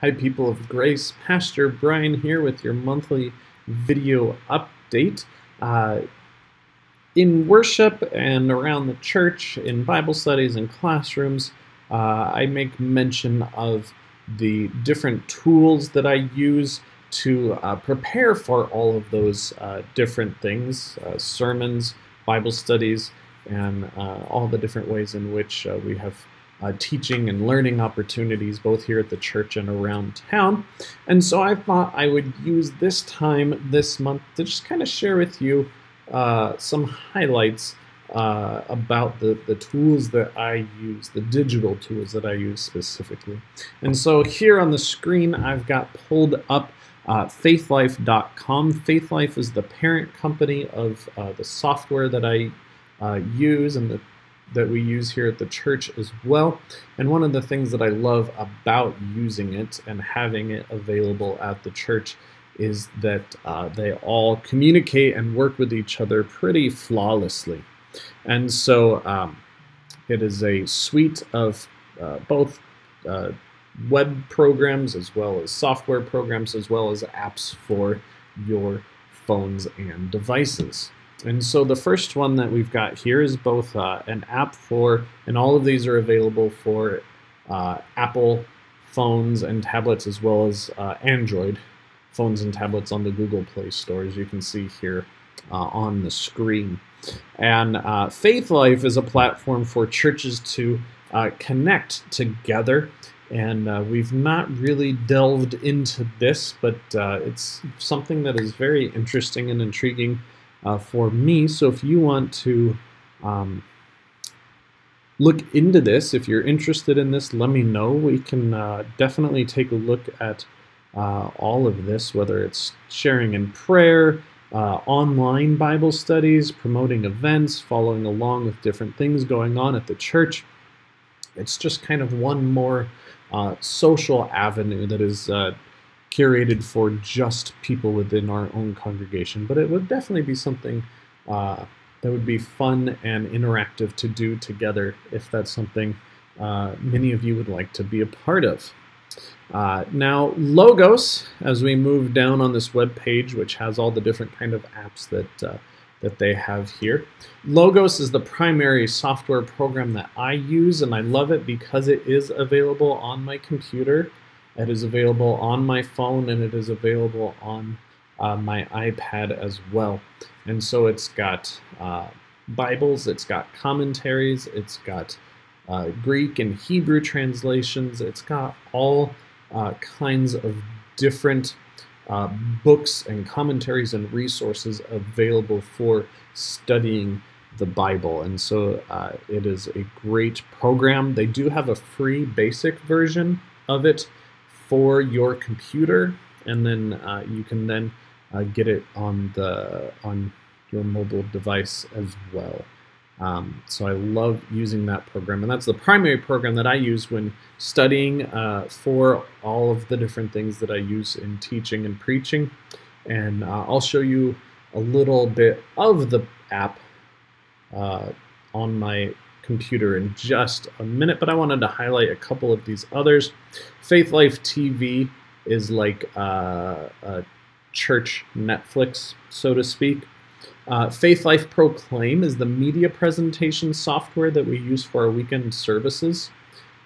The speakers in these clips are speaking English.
Hi, people of grace. Pastor Brian here with your monthly video update. Uh, in worship and around the church, in Bible studies and classrooms, uh, I make mention of the different tools that I use to uh, prepare for all of those uh, different things uh, sermons, Bible studies, and uh, all the different ways in which we have uh, teaching and learning opportunities both here at the church and around town. And so I thought I would use this time this month to just kind of share with you uh, some highlights uh, about the, the tools that I use, the digital tools that I use specifically. And so here on the screen, I've got pulled up uh, faithlife.com. Faithlife is the parent company of uh, the software that I uh, use and the that we use here at the church as well. And one of the things that I love about using it and having it available at the church is that uh, they all communicate and work with each other pretty flawlessly. And so um, it is a suite of uh, both uh, web programs as well as software programs as well as apps for your phones and devices. And so the first one that we've got here is both uh, an app for, and all of these are available for uh, Apple phones and tablets as well as uh, Android phones and tablets on the Google Play Store, as you can see here uh, on the screen. And uh, Faith Life is a platform for churches to uh, connect together. And we've not really delved into this, but it's something that is very interesting and intriguing uh, for me. So if you want to um, look into this, if you're interested in this, let me know. We can uh, definitely take a look at uh, all of this, whether it's sharing in prayer, uh, online Bible studies, promoting events, following along with different things going on at the church. It's just kind of one more uh, social avenue that is uh, curated for just people within our own congregation, but it would definitely be something uh, that would be fun and interactive to do together if that's something uh, many of you would like to be a part of. Uh, now, Logos, as we move down on this web page, which has all the different kind of apps that uh, that they have here. Logos is the primary software program that I use, and I love it because it is available on my computer it is available on my phone and it is available on uh, my iPad as well. And so it's got uh, Bibles, it's got commentaries, it's got uh, Greek and Hebrew translations, it's got all uh, kinds of different uh, books and commentaries and resources available for studying the Bible. And so uh, it is a great program. They do have a free basic version of it for your computer, and then uh, you can then uh, get it on the on your mobile device as well. Um, so I love using that program, and that's the primary program that I use when studying uh, for all of the different things that I use in teaching and preaching. And uh, I'll show you a little bit of the app uh, on my computer in just a minute, but I wanted to highlight a couple of these others. Faith Life TV is like uh, a church Netflix, so to speak. Uh, Faith Life Proclaim is the media presentation software that we use for our weekend services.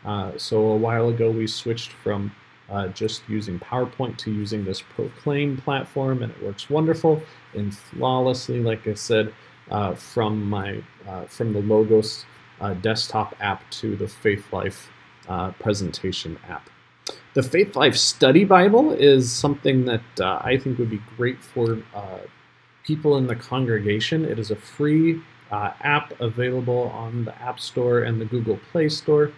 Uh, so a while ago we switched from uh, just using PowerPoint to using this Proclaim platform, and it works wonderful and flawlessly, like I said, uh, from my uh, from the Logos uh, desktop app to the Faith Life uh, presentation app. The Faith Life Study Bible is something that uh, I think would be great for uh, people in the congregation. It is a free uh, app available on the App Store and the Google Play Store,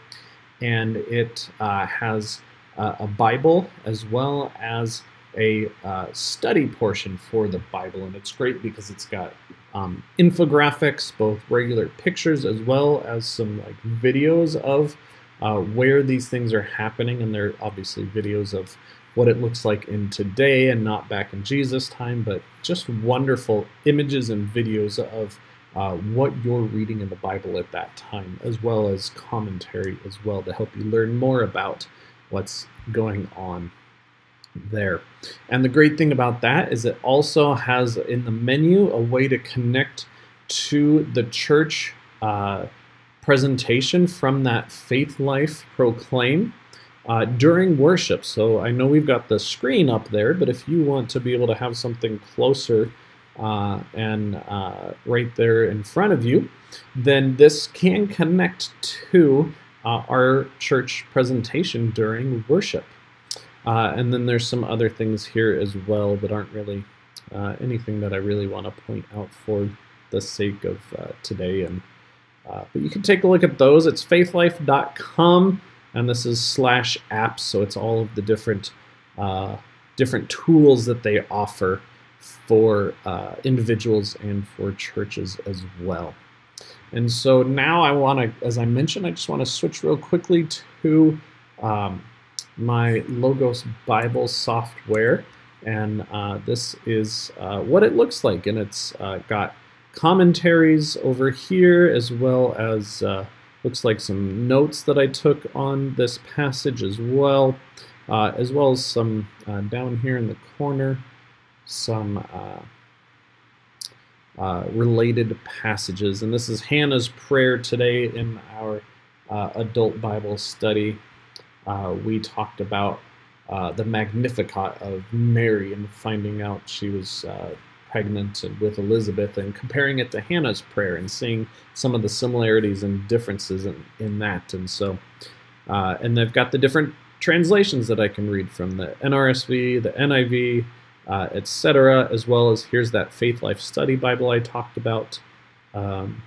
and it uh, has a Bible as well as a study portion for the Bible, and it's great because it's got um, infographics, both regular pictures as well as some like videos of uh, where these things are happening, and they're obviously videos of what it looks like in today and not back in Jesus' time, but just wonderful images and videos of uh, what you're reading in the Bible at that time, as well as commentary as well to help you learn more about what's going on there. And the great thing about that is it also has in the menu a way to connect to the church uh, presentation from that Faith Life Proclaim uh, during worship. So I know we've got the screen up there, but if you want to be able to have something closer uh, and uh, right there in front of you, then this can connect to uh, our church presentation during worship. Uh, and then there's some other things here as well that aren't really uh, anything that I really want to point out for the sake of uh, today. And uh, but you can take a look at those. It's faithlife.com, and this is slash apps, so it's all of the different uh, different tools that they offer for uh, individuals and for churches as well. And so now I want to, as I mentioned, I just want to switch real quickly to um, my Logos Bible software. And uh, this is uh, what it looks like. And it's uh, got commentaries over here as well as uh, looks like some notes that I took on this passage as well. Uh, as well as some uh, down here in the corner, some related passages. And this is Hannah's prayer today in our adult Bible study uh, we talked about uh, the Magnificat of Mary and finding out she was uh, pregnant with Elizabeth and comparing it to Hannah's prayer and seeing some of the similarities and differences in, in that. And so, uh, and they've got the different translations that I can read from the NRSV, the NIV, uh, etc., as well as here's that Faith Life Study Bible I talked about. Um,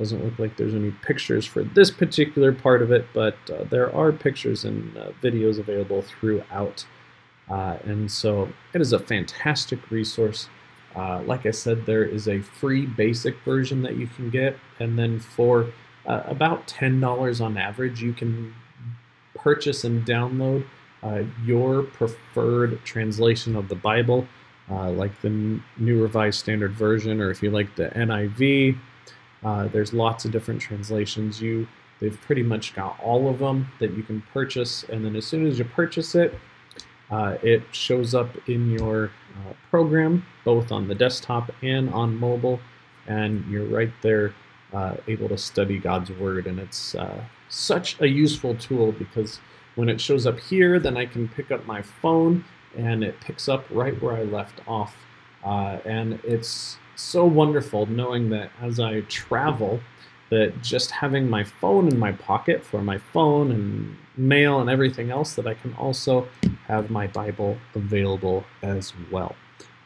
doesn't look like there's any pictures for this particular part of it, but uh, there are pictures and uh, videos available throughout. Uh, and so it is a fantastic resource. Uh, like I said, there is a free basic version that you can get, and then for uh, about $10 on average, you can purchase and download uh, your preferred translation of the Bible, like the New Revised Standard Version, or if you like the NIV, uh, there's lots of different translations. You they've pretty much got all of them that you can purchase, and then as soon as you purchase it, uh, it shows up in your uh, program, both on the desktop and on mobile, and you're right there uh, able to study God's Word. And it's uh, such a useful tool because when it shows up here, then I can pick up my phone and it picks up right where I left off. Uh, and it's so wonderful knowing that as I travel, that just having my phone in my pocket for my phone and mail and everything else, that I can also have my Bible available as well.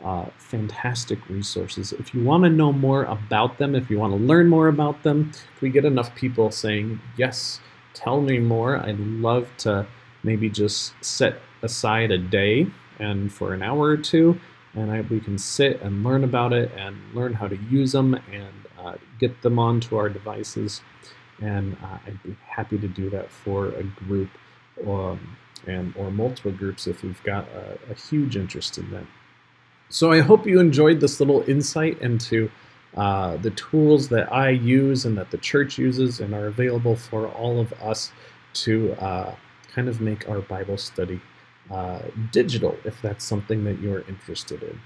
Uh, fantastic resources. If you want to know more about them, if you want to learn more about them, if we get enough people saying, yes, tell me more, I'd love to maybe just set aside a day and for an hour or two and I, we can sit and learn about it and learn how to use them and uh, get them onto our devices. And uh, I'd be happy to do that for a group or, um, and, or multiple groups if we've got a, a, huge interest in that. So I hope you enjoyed this little insight into uh, the tools that I use and that the church uses and are available for all of us to uh, kind of make our Bible study uh, digital if that's something that you're interested in.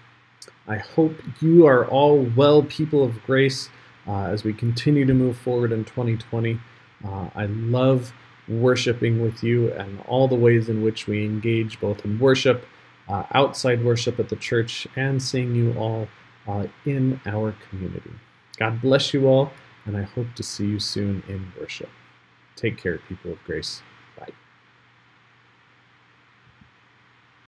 I hope you are all well, people of grace, uh, as we continue to move forward in 2020. Uh, I love worshiping with you and all the ways in which we engage both in worship, uh, outside worship at the church, and seeing you all uh, in our community. God bless you all, and I hope to see you soon in worship. Take care, people of grace. Bye.